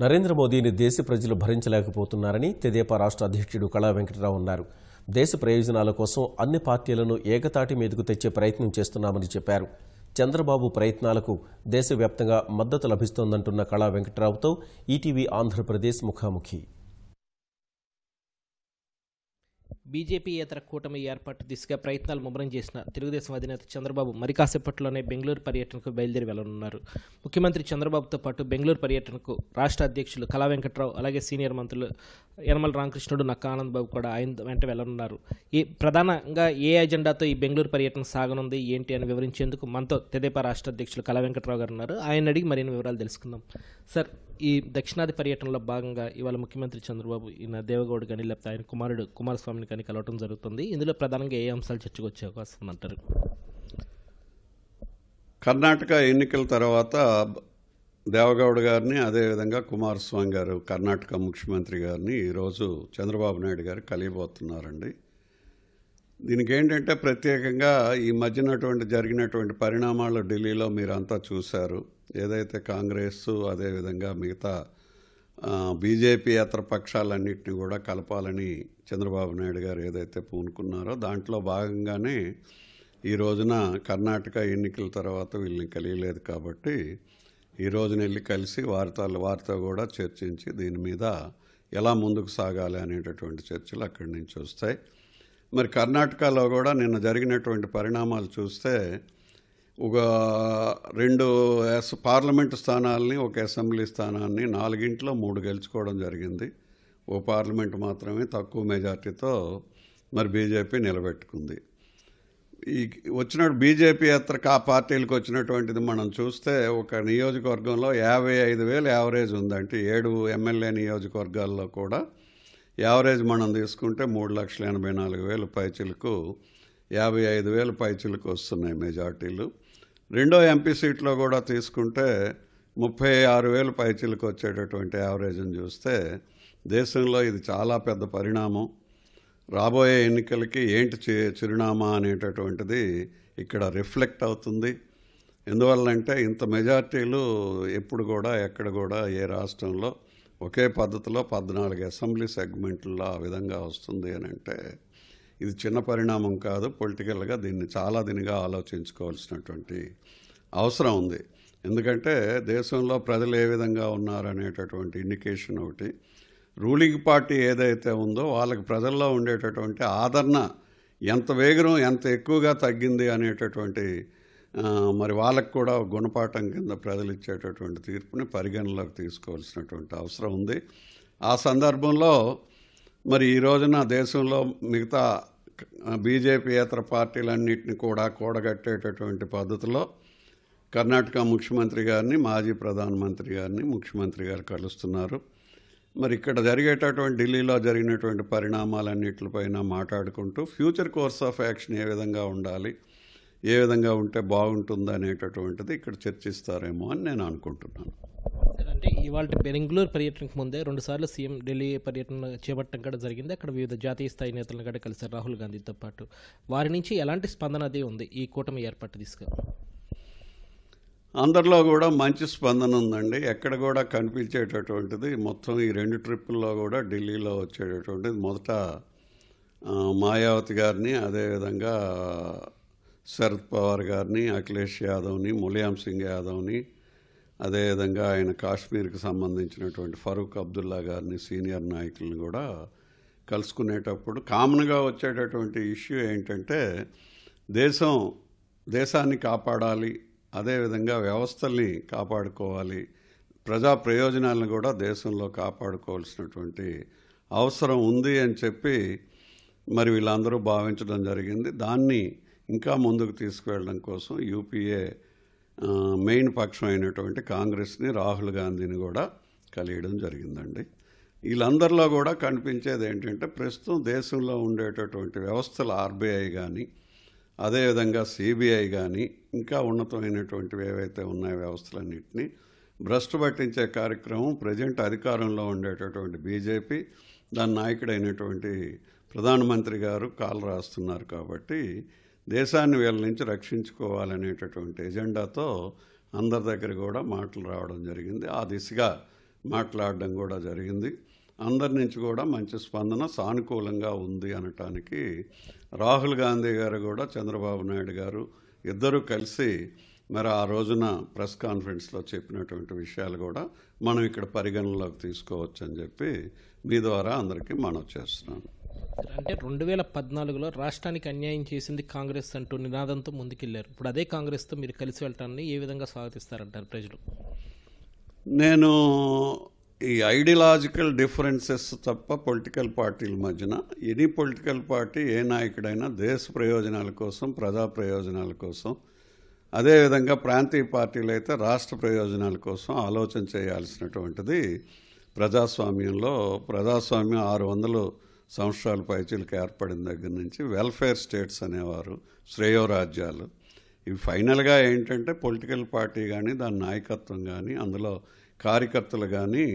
నరేంద్ర మోదీని దేశ ప్రజలు భరించలేకపోతున్నారని తెదేపా రాష్ట్ర అధ్యక్షుడు కళా వెంకటరావు అన్నారు. దేశ ప్రయోజనాల కోసం అన్ని పార్టీలను ఏకతాటి మీదకు తెచ్చే ప్రయత్నం చేస్తున్నామని చెప్పారు. చంద్రబాబు ప్రయత్నాలకు దేశవ్యాప్తంగా మద్దతు లభిస్తోందంటున్న కళా వెంకటరావుతో ఈటీవీ ఆంధ్రప్రదేశ్ ముఖాముఖి. బీజేపీయేతర కూటమి ఏర్పాటు దిశగా ప్రయత్నాలు ముమ్మరం చేసిన తెలుగుదేశం అధినేత చంద్రబాబు మరి కాసేపట్లోనే బెంగళూరు పర్యటనకు బయలుదేరి వెళ్ళనున్నారు ముఖ్యమంత్రి చంద్రబాబుతో పాటు బెంగళూరు పర్యటనకు రాష్ట్ర అధ్యక్షులు కళా వెంకట్రావు అలాగే సీనియర్ మంత్రులు యనమల రామకృష్ణుడు నకానంద బాబు కూడా ఆయన వెంట వెళ్ళనున్నారు. ఈ ప్రధానంగా ఏ ఎజెండాతో ఈ బెంగళూరు పర్యటన సాగనుంది ఏంటి అని వివరించేందుకు మనతో తెదేపా రాష్ట్ర అధ్యక్షులు కళా వెంకట్రావు గారు ఉన్నారు. ఆయన అడిగి మరిన్ని వివరాలు తెలుసుకుందాం. సార్ ఈ దక్షిణాది పర్యటనలో భాగంగా ఇవాళ ముఖ్యమంత్రి చంద్రబాబు ఈయన దేవగౌడ్ కానీ లేకపోతే ఆయన కుమారుడు కుమారస్వామిని కానీ కలవటం జరుగుతుంది. ఇందులో ప్రధానంగా ఏ అంశాలు చర్చకు వచ్చే అవకాశం ఉందంటారు? కర్ణాటక ఎన్నికల తర్వాత దేవగౌడ గారిని అదేవిధంగా కుమారస్వామి గారు కర్ణాటక ముఖ్యమంత్రి గారిని ఈరోజు చంద్రబాబు నాయుడు గారు కలియబోతున్నారండి. దీనికి ఏంటంటే ప్రత్యేకంగా ఈ మధ్యనటువంటి జరిగినటువంటి పరిణామాలు ఢిల్లీలో మీరంతా చూశారు. ఏదైతే కాంగ్రెస్ అదేవిధంగా మిగతా బీజేపీ ఇతర పక్షాలన్నింటినీ కూడా కలపాలని చంద్రబాబు నాయుడు గారు ఏదైతే పూనుకున్నారో దాంట్లో భాగంగానే ఈ రోజున కర్ణాటక ఎన్నికల తర్వాత వీళ్ళని కలియలేదు కాబట్టి ఈ వెళ్ళి కలిసి వార్తలు వారితో కూడా చర్చించి దీని మీద ఎలా ముందుకు సాగాలి అనేటటువంటి చర్చలు అక్కడి నుంచి వస్తాయి. మరి కర్ణాటకలో కూడా నిన్న జరిగినటువంటి పరిణామాలు చూస్తే ఒక రెండు ఎస్ పార్లమెంటు స్థానాలని ఒక అసెంబ్లీ స్థానాన్ని నాలుగింట్లో మూడు గెలుచుకోవడం జరిగింది. ఓ పార్లమెంటు మాత్రమే తక్కువ మెజార్టీతో మరి బీజేపీ నిలబెట్టుకుంది. ఈ వచ్చినట్టు బీజేపీ యాత్ర ఆ పార్టీలకు వచ్చినటువంటిది మనం చూస్తే ఒక నియోజకవర్గంలో యాభై ఐదు వేలు యావరేజ్ ఉందంటే ఏడు ఎమ్మెల్యే నియోజకవర్గాల్లో కూడా యావరేజ్ మనం తీసుకుంటే మూడు లక్షల ఎనభై నాలుగు వేలు పైచిలకు యాభై ఐదు వేలు పైచిలకు వస్తున్నాయి మెజార్టీలు. రెండో ఎంపీ సీట్లో కూడా తీసుకుంటే ముప్పై ఆరు వేలు పైచిలకు వచ్చేటటువంటి యావరేజ్ని చూస్తే దేశంలో ఇది చాలా పెద్ద పరిణామం. రాబోయే ఎన్నికలకి ఏంటి చిరునామా అనేటటువంటిది ఇక్కడ రిఫ్లెక్ట్ అవుతుంది. ఎందువల్లంటే ఇంత మెజార్టీలు ఎప్పుడు కూడా ఎక్కడ కూడా ఏ రాష్ట్రంలో ఒకే పద్ధతిలో పద్నాలుగు అసెంబ్లీ సెగ్మెంట్లో ఆ విధంగా వస్తుంది అని అంటే ఇది చిన్న పరిణామం కాదు. పొలిటికల్గా దీన్ని చాలా దీనిగా ఆలోచించుకోవాల్సినటువంటి అవసరం ఉంది. ఎందుకంటే దేశంలో ప్రజలు ఏ విధంగా ఉన్నారనేటటువంటి ఇండికేషన్ ఒకటి రూలింగ్ పార్టీ ఏదైతే ఉందో వాళ్ళకి ప్రజల్లో ఉండేటటువంటి ఆదరణ ఎంత వేగం ఎంత ఎక్కువగా తగ్గింది అనేటటువంటి మరి వాళ్ళకు కూడా గుణపాఠం కింద ప్రజలు ఇచ్చేటటువంటి తీర్పుని పరిగణలోకి తీసుకోవాల్సినటువంటి అవసరం ఉంది. ఆ సందర్భంలో మరి ఈ రోజున దేశంలో మిగతా బీజేపీయేతర పార్టీలన్నింటినీ కూడా కూడగట్టేటటువంటి పద్ధతిలో కర్ణాటక ముఖ్యమంత్రి గారిని మాజీ ప్రధానమంత్రి గారిని ముఖ్యమంత్రి గారు కలుస్తున్నారు. మరి ఇక్కడ జరిగేటటువంటి ఢిల్లీలో జరిగినటువంటి పరిణామాలన్నిటిపైన మాట్లాడుకుంటూ ఫ్యూచర్ కోర్స్ ఆఫ్ యాక్షన్ ఏ విధంగా ఉండాలి ఏ విధంగా ఉంటే బాగుంటుంది అనేటటువంటిది ఇక్కడ చర్చిస్తారేమో అని నేను అనుకుంటున్నాను. అంటే ఇవాళ బెంగళూరు పర్యటనకు ముందే రెండుసార్లు సీఎం ఢిల్లీ పర్యటన చేపట్టడం కూడా జరిగింది. అక్కడ వివిధ జాతీయ స్థాయి నేతలను కూడా కలిశారు రాహుల్ గాంధీతో పాటు. వారి నుంచి ఎలాంటి స్పందన అది ఉంది ఈ కూటమి ఏర్పాటు తీసుకుని అందరిలో కూడా మంచి స్పందన ఉందండి. ఎక్కడ కూడా కనిపించేటటువంటిది మొత్తం ఈ రెండు ట్రిప్పుల్లో కూడా ఢిల్లీలో వచ్చేటటువంటిది మొదట మాయావతి గారిని అదేవిధంగా శరద్ పవార్ గారిని అఖిలేష్ యాదవ్ని ములియాం సింగ్ యాదవ్ని అదేవిధంగా ఆయన కాశ్మీర్కి సంబంధించినటువంటి ఫరూక్ అబ్దుల్లా గారిని సీనియర్ నాయకులను కూడా కలుసుకునేటప్పుడు కామన్గా వచ్చేటటువంటి ఇష్యూ ఏంటంటే దేశం దేశాన్ని కాపాడాలి అదేవిధంగా వ్యవస్థల్ని కాపాడుకోవాలి. ప్రజా ప్రయోజనాలను కూడా దేశంలో కాపాడుకోవాల్సినటువంటి అవసరం ఉంది అని చెప్పి మరి వీళ్ళందరూ భావించడం జరిగింది. దాన్ని ఇంకా ముందుకు తీసుకువెళ్ళడం కోసం యూపీఏ మెయిన్ పక్షం అయినటువంటి కాంగ్రెస్ని రాహుల్ గాంధీని కూడా కలియడం జరిగిందండి. వీళ్ళందరిలో కూడా కనిపించేది ఏంటంటే ప్రస్తుతం దేశంలో ఉండేటటువంటి వ్యవస్థలు ఆర్బీఐ కానీ అదేవిధంగా సిబిఐ కానీ ఇంకా ఉన్నతమైనటువంటివి ఏవైతే ఉన్నాయో వ్యవస్థలన్నింటినీ భ్రష్టు పట్టించే కార్యక్రమం ప్రజెంట్ అధికారంలో ఉండేటటువంటి బీజేపీ దాని నాయకుడైనటువంటి ప్రధానమంత్రి గారు కాలు రాస్తున్నారు కాబట్టి దేశాన్ని వీళ్ళ నుంచి రక్షించుకోవాలనేటటువంటి ఎజెండాతో అందరి దగ్గర కూడా మాటలు రావడం జరిగింది. ఆ దిశగా మాట్లాడడం కూడా జరిగింది. అందరి నుంచి కూడా మంచి స్పందన సానుకూలంగా ఉంది అనటానికి రాహుల్ గాంధీ గారు కూడా చంద్రబాబు నాయుడు గారు ఇద్దరూ కలిసి మరి ఆ రోజున ప్రెస్ కాన్ఫరెన్స్లో చెప్పినటువంటి విషయాలు కూడా మనం ఇక్కడ పరిగణనలోకి తీసుకోవచ్చు అని చెప్పి మీ ద్వారా అందరికీ మనవి చేస్తున్నాను. అంటే రెండు వేల పద్నాలుగులో రాష్ట్రానికి అన్యాయం చేసింది కాంగ్రెస్ అంటూ నినాదంతో ముందుకెళ్ళారు. ఇప్పుడు అదే కాంగ్రెస్తో మీరు కలిసి వెళ్ళటాన్ని ఏ విధంగా స్వాగతిస్తారంటారు ప్రజలు? నేను ఈ ఐడియలాజికల్ డిఫరెన్సెస్ తప్ప పొలిటికల్ పార్టీల మధ్యన ఎనీ పొలిటికల్ పార్టీ ఏ నాయకుడైనా దేశ ప్రయోజనాల కోసం ప్రజా ప్రయోజనాల కోసం అదేవిధంగా ప్రాంతీయ పార్టీలు అయితే రాష్ట్ర ప్రయోజనాల కోసం ఆలోచన చేయాల్సినటువంటిది ప్రజాస్వామ్యంలో. ప్రజాస్వామ్యం ఆరు వందలు సంవత్సరాల పైచీలకు ఏర్పడిన దగ్గర నుంచి వెల్ఫేర్ స్టేట్స్ అనేవారు శ్రేయోరాజ్యాలు. ఇవి ఫైనల్గా ఏంటంటే పొలిటికల్ పార్టీ కానీ దాని నాయకత్వం కానీ అందులో కార్యకర్తలు కానీ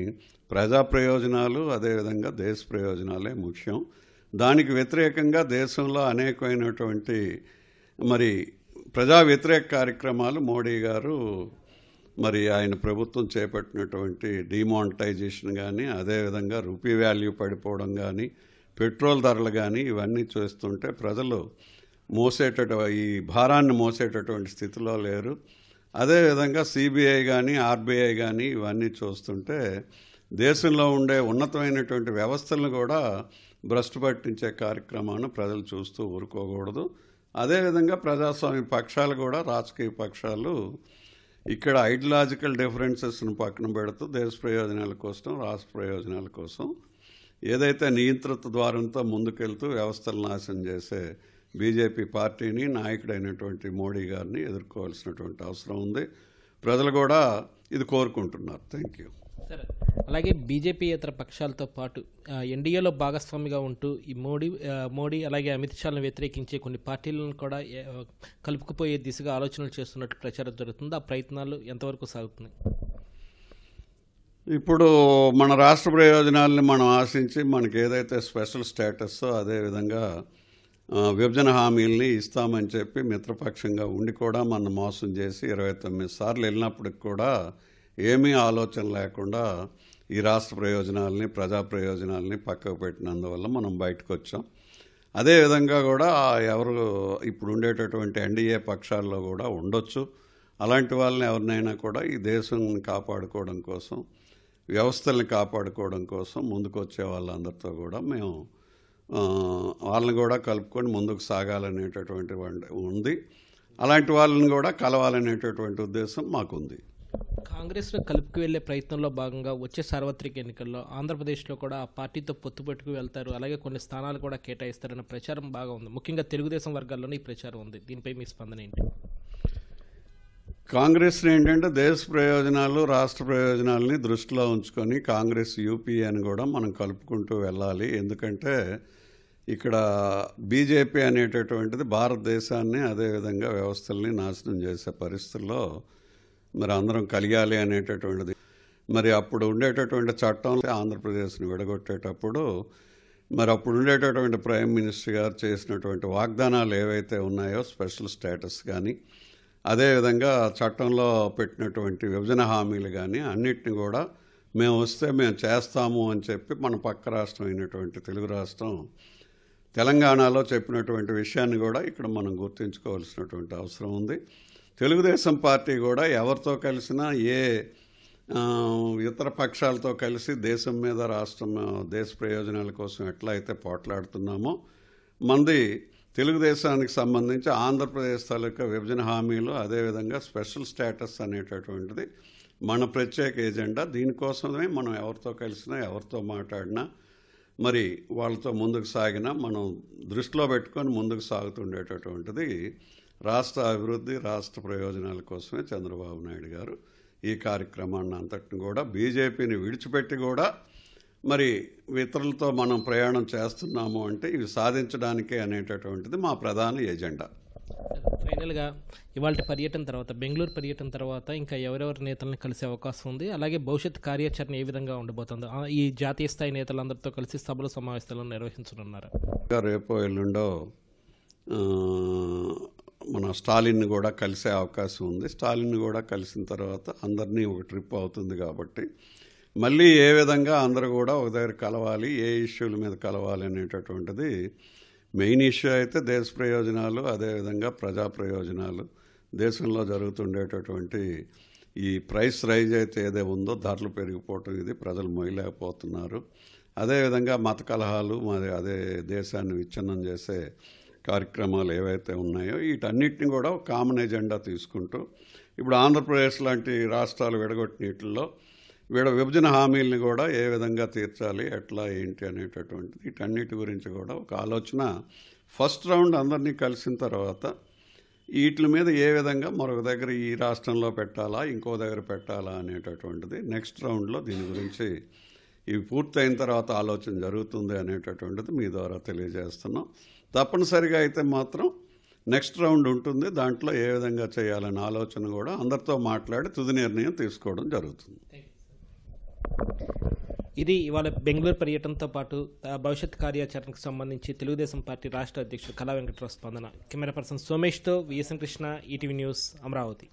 ప్రజా ప్రయోజనాలు అదేవిధంగా దేశ ప్రయోజనాలే ముఖ్యం. దానికి వ్యతిరేకంగా దేశంలో అనేకమైనటువంటి మరి ప్రజా వ్యతిరేక కార్యక్రమాలు మోడీ గారు మరి ఆయన ప్రభుత్వం చేపట్టినటువంటి డిమానిటైజేషన్ కానీ అదేవిధంగా రూపీ వాల్యూ పడిపోవడం కానీ పెట్రోల్ ధరలు కానీ ఇవన్నీ చూస్తుంటే ప్రజలు మోసేటటు ఈ భారాన్ని మోసేటటువంటి స్థితిలో లేరు. అదేవిధంగా సిబిఐ కానీ ఆర్బీఐ కానీ ఇవన్నీ చూస్తుంటే దేశంలో ఉండే ఉన్నతమైనటువంటి వ్యవస్థలను కూడా భ్రష్టు పట్టించే కార్యక్రమాన్ని ప్రజలు చూస్తూ ఊరుకోకూడదు. అదేవిధంగా ప్రజాస్వామ్య పక్షాలు కూడా రాజకీయ పక్షాలు ఇక్కడ ఐడియలాజికల్ డిఫరెన్సెస్ను పక్కన పెడుతూ దేశ ప్రయోజనాల కోసం రాష్ట్ర ప్రయోజనాల కోసం ఏదైతే నియంత్రిత ద్వారంతో ముందుకెళ్తూ వ్యవస్థలు నాశనం చేసే బీజేపీ పార్టీని నాయకుడైనటువంటి మోడీ గారిని ఎదుర్కోవాల్సినటువంటి అవసరం ఉంది. ప్రజలు కూడా ఇది కోరుకుంటున్నారు. థ్యాంక్ యూ సరే. అలాగే బీజేపీ ఇతర పక్షాలతో పాటు ఎన్డీఏలో భాగస్వామిగా ఉంటూ ఈ మోడీ మోడీ అలాగే అమిత్ షాలను వ్యతిరేకించే కొన్ని పార్టీలను కూడా కలుపుకుపోయే దిశగా ఆలోచనలు చేస్తున్నట్టు ప్రచారం జరుగుతుంది. ఆ ప్రయత్నాలు ఎంతవరకు సాగుతున్నాయి? ఇప్పుడు మన రాష్ట్ర ప్రయోజనాలని మనం ఆశించి మనకి ఏదైతే స్పెషల్ స్టేటస్ అదేవిధంగా విభజన హామీల్ని ఇస్తామని చెప్పి మిత్రపక్షంగా ఉండి కూడా మన మోసం చేసి ఇరవై తొమ్మిది సార్లు వెళ్ళినప్పటికి కూడా ఏమీ ఆలోచన లేకుండా ఈ రాష్ట్ర ప్రయోజనాలని ప్రజా ప్రయోజనాలని పక్కకు పెట్టినందువల్ల మనం బయటకు వచ్చాం. అదేవిధంగా కూడా ఎవరు ఇప్పుడు ఉండేటటువంటి ఎన్డీఏ పక్షాల్లో కూడా ఉండొచ్చు. అలాంటి వాళ్ళని ఎవరినైనా కూడా ఈ దేశం కాపాడుకోవడం కోసం వ్యవస్థల్ని కాపాడుకోవడం కోసం ముందుకు వచ్చే వాళ్ళందరితో కూడా మేము వాళ్ళని కూడా కలుపుకొని ముందుకు సాగాలనేటటువంటి వంట- ఉంది. అలాంటి వాళ్ళని కూడా కలవాలనేటటువంటి ఉద్దేశం మాకుంది. కాంగ్రెస్లో కలుపుకు వెళ్ళే ప్రయత్నంలో భాగంగా వచ్చే సార్వత్రిక ఎన్నికల్లో ఆంధ్రప్రదేశ్లో కూడా ఆ పార్టీతో పొత్తు పెట్టుకు వెళ్తారు. అలాగే కొన్ని స్థానాలు కూడా కేటాయిస్తారన్న ప్రచారం బాగా ఉంది. ముఖ్యంగా తెలుగుదేశం వర్గాల్లోనే ఈ ప్రచారం ఉంది. దీనిపై మీ స్పందన ఏంటి? కాంగ్రెస్ ఏంటంటే దేశ ప్రయోజనాలు రాష్ట్ర ప్రయోజనాలని దృష్టిలో ఉంచుకొని కాంగ్రెస్ యూపీ అని కూడా మనం కలుపుకుంటూ వెళ్ళాలి. ఎందుకంటే ఇక్కడ బీజేపీ అనేటటువంటిది భారతదేశాన్ని అదేవిధంగా వ్యవస్థల్ని నాశనం చేసే పరిస్థితుల్లో మరి అందరం కలిగాలి అనేటటువంటిది. మరి అప్పుడు ఉండేటటువంటి చట్టం ఆంధ్రప్రదేశ్ని విడగొట్టేటప్పుడు మరి అప్పుడు ఉండేటటువంటి ప్రైమ్ మినిస్టర్ గారు చేసినటువంటి వాగ్దానాలు ఏవైతే ఉన్నాయో స్పెషల్ స్టేటస్ కానీ అదేవిధంగా చట్టంలో పెట్టినటువంటి విభజన హామీలు కానీ అన్నిటిని కూడా మేము వస్తే మేము చేస్తాము అని చెప్పి మన పక్క రాష్ట్రం అయినటువంటి తెలుగు రాష్ట్రం తెలంగాణలో చెప్పినటువంటి విషయాన్ని కూడా ఇక్కడ మనం గుర్తుంచుకోవాల్సినటువంటి అవసరం ఉంది. తెలుగుదేశం పార్టీ కూడా ఎవరితో కలిసినా ఏ ఇతర పక్షాలతో కలిసి దేశం మీద రాష్ట్రం దేశ ప్రయోజనాల కోసం ఎట్లా అయితే పోట్లాడుతున్నామో మంది తెలుగుదేశానికి సంబంధించి ఆంధ్రప్రదేశ్ తాలూకా విభజన హామీలు అదేవిధంగా స్పెషల్ స్టేటస్ అనేటటువంటిది మన ప్రత్యేక ఎజెండా. దీనికోసమే మనం ఎవరితో కలిసినా ఎవరితో మాట్లాడినా మరి వాళ్ళతో ముందుకు సాగినా మనం దృష్టిలో పెట్టుకొని ముందుకు సాగుతుండేటటువంటిది రాష్ట్ర అభివృద్ధి రాష్ట్ర ప్రయోజనాల కోసమే చంద్రబాబు నాయుడు గారు ఈ కార్యక్రమాన్ని అంతటిని కూడా బీజేపీని విడిచిపెట్టి కూడా మరి ఇతరులతో మనం ప్రయాణం చేస్తున్నాము అంటే ఇవి సాధించడానికే అనేటటువంటిది మా ప్రధాన ఎజెండా. ఫైనల్గా ఇవాళ పర్యటన తర్వాత బెంగళూరు పర్యటన తర్వాత ఇంకా ఎవరెవరి నేతలను కలిసే అవకాశం ఉంది. అలాగే భవిష్యత్ కార్యాచరణ ఏ విధంగా ఉండబోతుందో ఈ జాతీయ స్థాయి నేతలందరితో కలిసి సభలు సమావేశాలను నిర్వహించనున్నారు. రేపు ఎల్లుండో మన స్టాలిన్ కూడా కలిసే అవకాశం ఉంది. స్టాలిన్ కూడా కలిసిన తర్వాత అందరినీ ఒక ట్రిప్ అవుతుంది కాబట్టి మళ్ళీ ఏ విధంగా అందరూ కూడా ఒక దగ్గర కలవాలి ఏ ఇష్యూల మీద కలవాలి అనేటటువంటిది మెయిన్ ఇష్యూ అయితే దేశ ప్రయోజనాలు అదేవిధంగా ప్రజా ప్రయోజనాలు. దేశంలో జరుగుతుండేటటువంటి ఈ ప్రైస్ రైజ్ అయితే ఏదే ఉందో ధరలు పెరిగిపోవటం ఇది ప్రజలు మొయ్యలేకపోతున్నారు. అదేవిధంగా మత కలహాలు మరి అదే దేశాన్ని విచ్ఛిన్నం చేసే కార్యక్రమాలు ఏవైతే ఉన్నాయో వీటన్నిటిని కూడా కామన్ ఎజెండా తీసుకుంటూ ఇప్పుడు ఆంధ్రప్రదేశ్ లాంటి రాష్ట్రాలు విడగొట్టినట్లో వీడ విభజన హామీల్ని కూడా ఏ విధంగా తీర్చాలి ఎట్లా ఏంటి అనేటటువంటిది వీటన్నిటి గురించి కూడా ఒక ఆలోచన. ఫస్ట్ రౌండ్ అందరినీ కలిసిన తర్వాత వీటి మీద ఏ విధంగా మరొక దగ్గర ఈ రాష్ట్రంలో పెట్టాలా ఇంకో దగ్గర పెట్టాలా అనేటటువంటిది నెక్స్ట్ రౌండ్లో దీని గురించి ఇవి పూర్తయిన తర్వాత ఆలోచన జరుగుతుంది అనేటటువంటిది మీ ద్వారా తెలియజేస్తున్నాం. తప్పనిసరిగా అయితే మాత్రం నెక్స్ట్ రౌండ్ ఉంటుంది దాంట్లో ఏ విధంగా చేయాలనే ఆలోచన కూడా అందరితో మాట్లాడి తుది నిర్ణయం తీసుకోవడం జరుగుతుంది. ఇది ఇవాళ బెంగళూరు పర్యటనతో పాటు భవిష్యత్ కార్యాచరణకు సంబంధించి తెలుగుదేశం పార్టీ రాష్ట్ర అధ్యక్షుడు కళా వెంకటరావు స్పందన. Camera person సోమేష్తో VSN Krishna ETV news Amaravati.